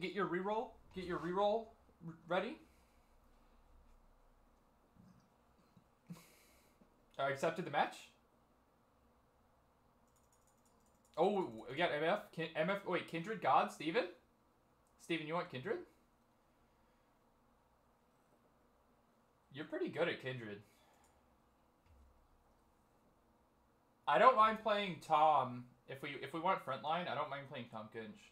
get get your reroll. Get your reroll ready. Uh, accepted the match. Oh, we got MF. Kin- MF. Wait, Kindred God, Steven? Steven, you want Kindred? You're pretty good at Kindred. I don't mind playing Tom if we if we want frontline. I don't mind playing Tahm Kench.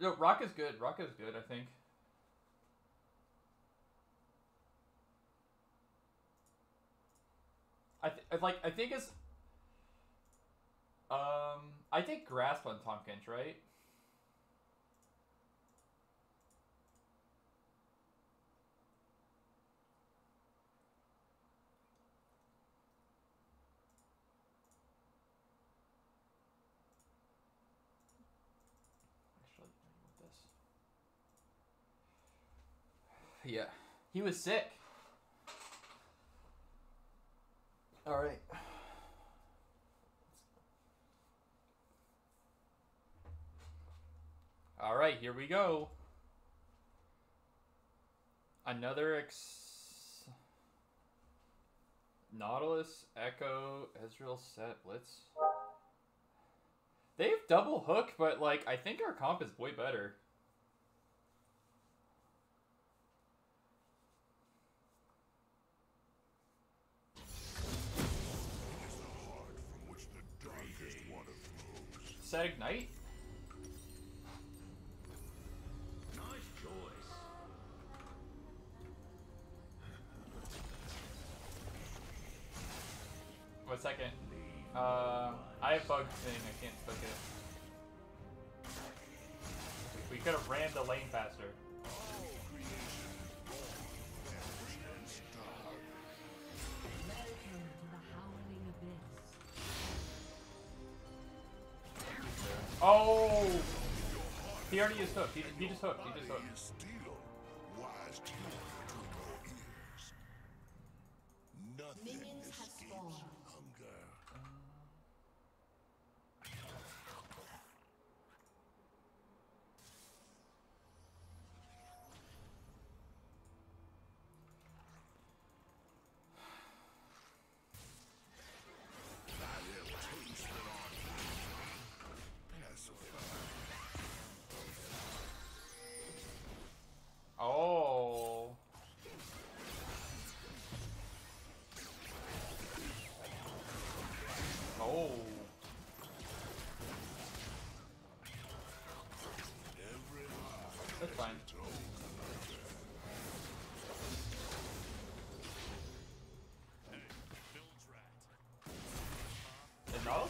No, Rock is good. Rock is good. I think. I th- like. I think it's. Um, I think grasp on Tahm Kench, right? Actually, with this. Yeah, he was sick. All right. All right, here we go. Another ex. Nautilus, Ekko, Ezreal, Sett, Blitz. They have double hook, but like I think our comp is way better. Sett ignite. Oh! He already is hooked. He, he just hooked. He just hooked.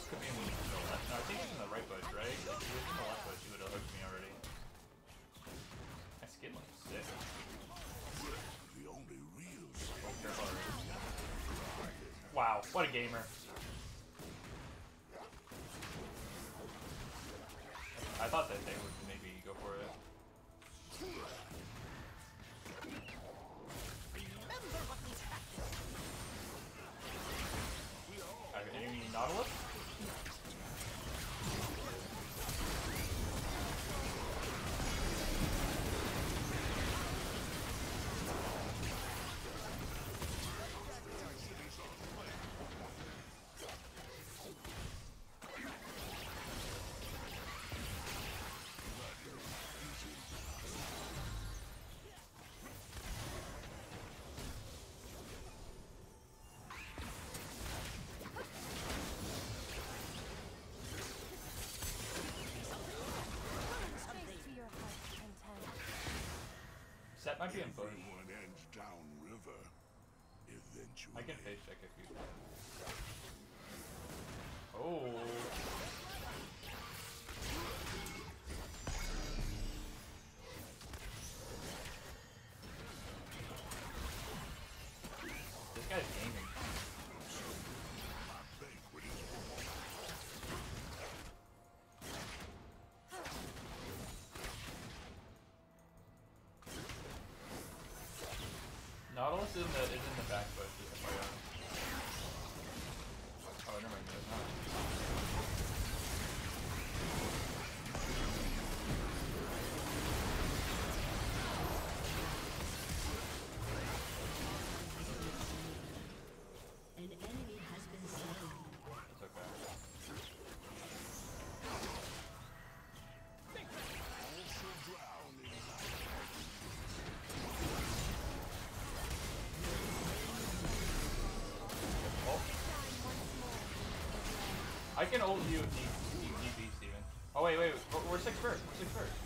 Nautilus could be in the left. No, I think he's in the right bush, right? If he was in the left bush, he would have hooked me already. My skin looks sick. the only real. Wow, what a gamer. I thought that they would maybe go for it. Sett might be in bush. Nautilus is in I can ult you if need, need, need be, Steven. Oh, wait, wait, wait. We're, we're six first. We're six first.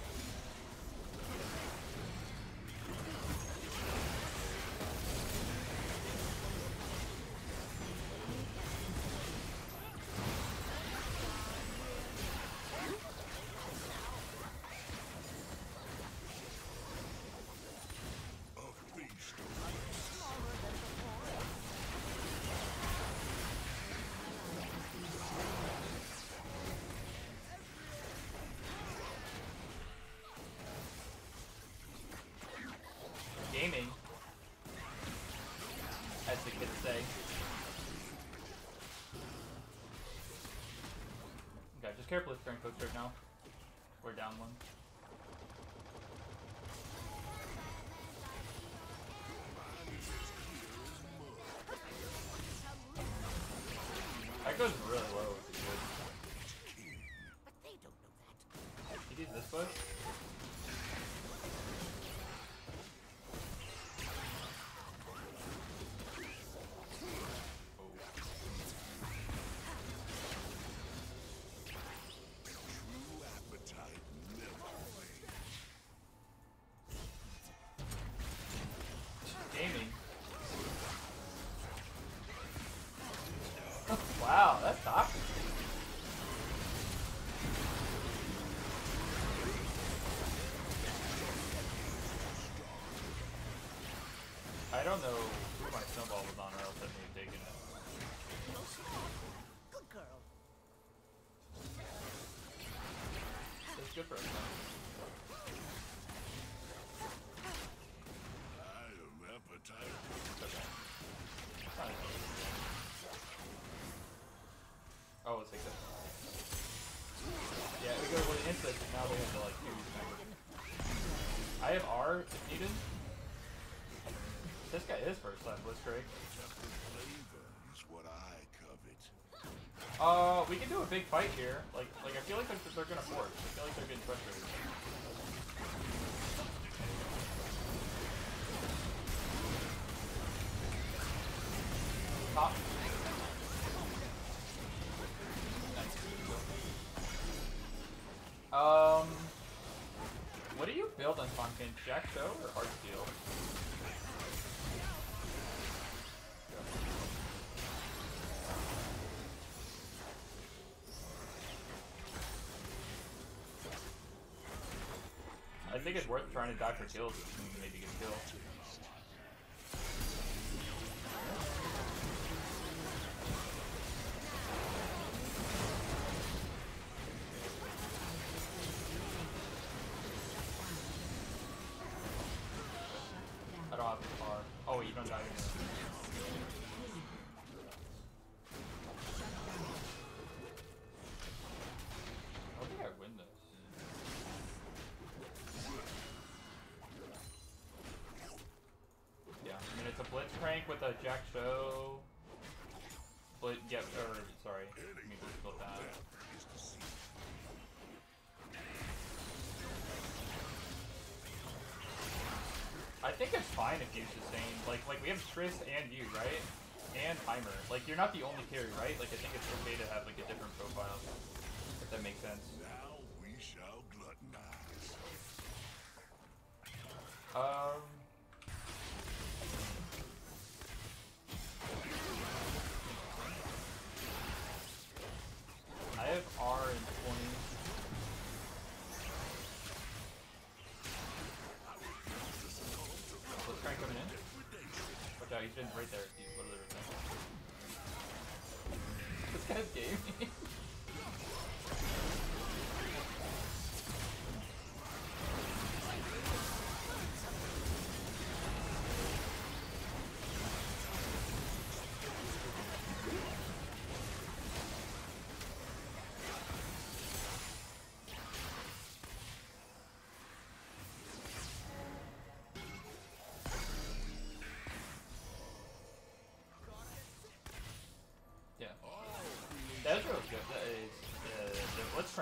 As the kids say. Okay, just careful with strength hooks right now. We're down one. Good for us though. I am appetite. Okay. Oh, let's this. Yeah, we go with insect, and now we have to like. I have R if needed. This guy is first left. Flavor is what I covet. Uh, we can do a big fight here. Like, like I feel like they're, they're gonna force. I feel like they're getting frustrated. Top. Um, what do you build on Fontaine? Jak'Sho or Hard Steel? Think it's worth trying to die for kills if you maybe get a kill. I don't have the car. Oh wait, you don't die anymore. Blitz crank with a jack show. Blitz, yeah, or sorry, let me just split that. Is to see I think it's fine if you sustain. Like, like we have Triss and you, right? And Heimer. Like, you're not the only carry, right? Like, I think it's okay to have like a different profile. If that makes sense. now we shall gluttonize. Um. Been right there. He's literally. This guy's gaming.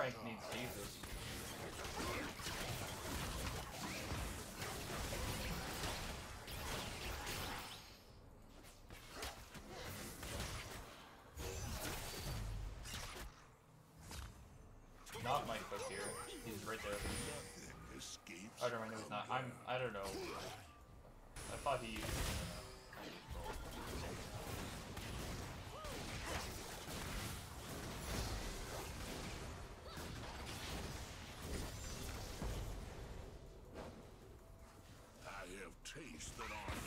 Frank needs Jesus. Not Mike up here. He's right there. I know he's not. I'm. I don't know. I thought he used. Tasted on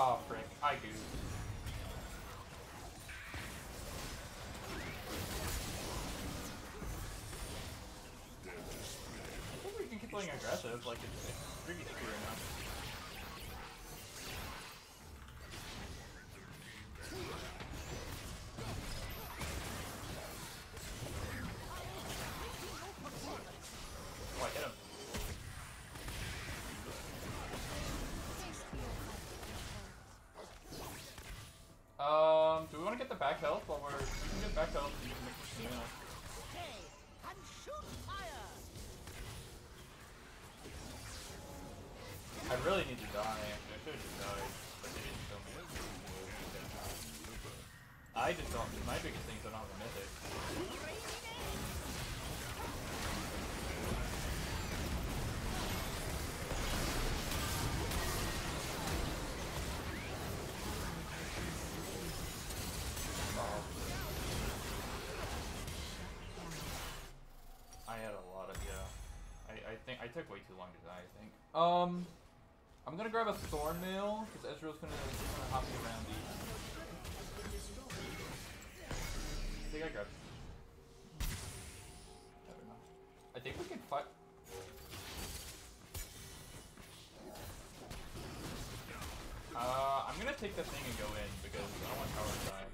Oh, frick. I do. I think we can keep playing aggressive, like it's, it's pretty tricky right just don't. My biggest thing is I don't have a mythic. I had a lot of yeah. I, I think I took way too long to die. I think. Um, I'm gonna grab a thorn mail because Ezreal's gonna gonna hop me around. I think I grabbed. I don't. I think we can fight. Uh, I'm gonna take the thing and go in because I don't want tower to die.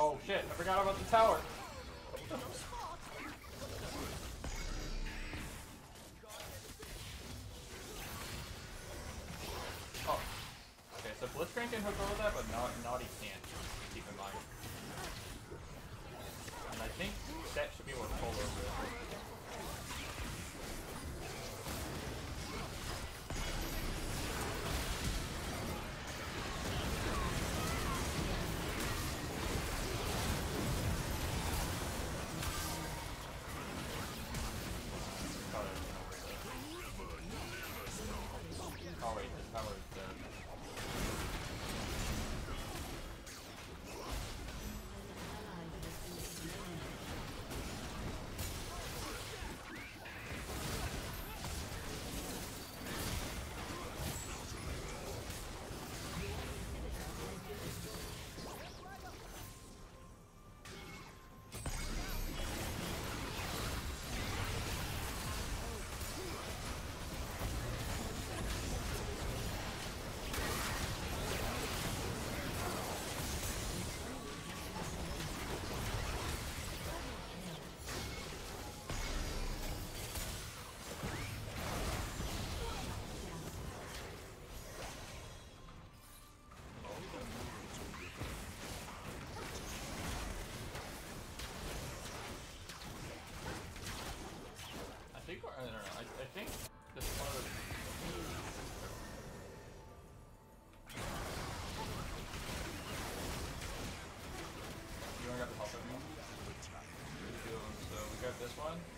Oh shit, I forgot about the tower. this one.